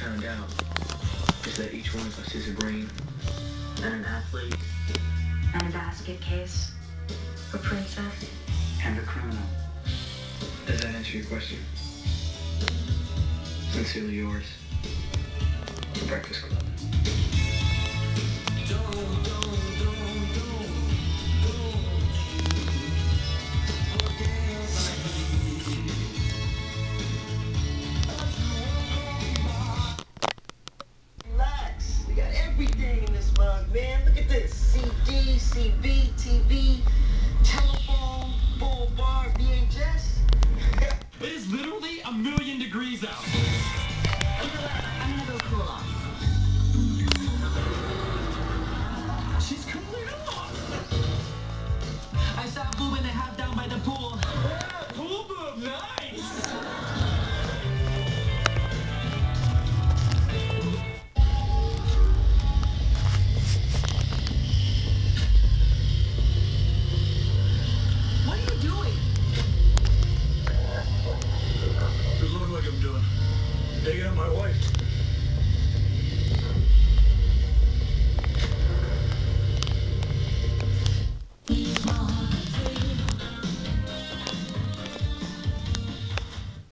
found out is that each one of us is a brain and an athlete and a basket case, a princess, and a criminal. Does that answer your question? Sincerely yours, The Breakfast Club. Million out. I'm gonna go cool off. She's cooling Taking out my wife.